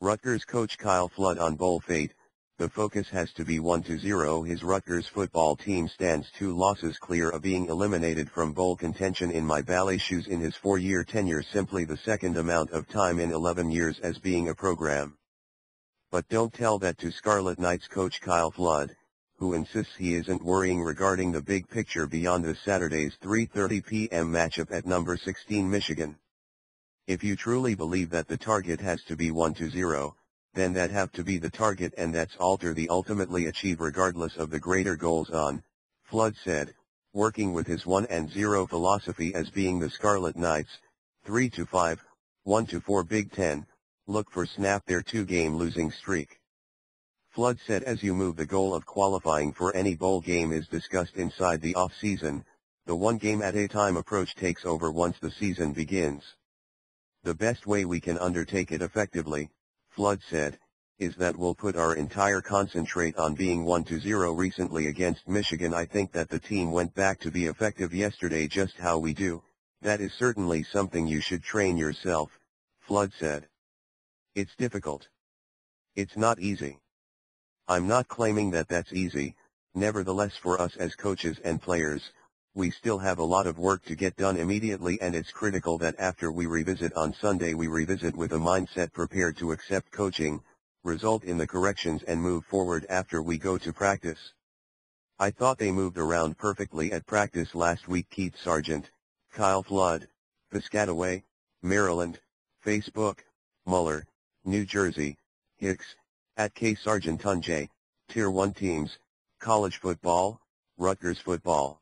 Rutgers coach Kyle Flood on bowl fate, the focus has to be 1-0 his Rutgers football team stands two losses clear of being eliminated from bowl contention in my ballet shoes in his four-year tenure simply the second amount of time in 11 years as being a program. But don't tell that to Scarlet Knights coach Kyle Flood, who insists he isn't worrying regarding the big picture beyond this Saturday's 3.30 p.m. matchup at number 16 Michigan. If you truly believe that the target has to be 1 to 0, then that have to be the target and that's alter the ultimately achieve regardless of the greater goals on, Flood said, working with his 1 and 0 philosophy as being the Scarlet Knights, 3 to 5, 1 to 4 Big Ten, look for snap their two-game losing streak. Flood said as you move the goal of qualifying for any bowl game is discussed inside the off-season, the one game at a time approach takes over once the season begins. The best way we can undertake it effectively, Flood said, is that we'll put our entire concentrate on being 1-0 recently against Michigan I think that the team went back to be effective yesterday just how we do, that is certainly something you should train yourself, Flood said. It's difficult. It's not easy. I'm not claiming that that's easy, nevertheless for us as coaches and players, we still have a lot of work to get done immediately and it's critical that after we revisit on Sunday we revisit with a mindset prepared to accept coaching, result in the corrections and move forward after we go to practice. I thought they moved around perfectly at practice last week Keith Sargeant, Kyle Flood, Piscataway, Maryland, Facebook, Muller, New Jersey, Hicks, at K. Sargeant Tunjay, Tier 1 teams, college football, Rutgers football.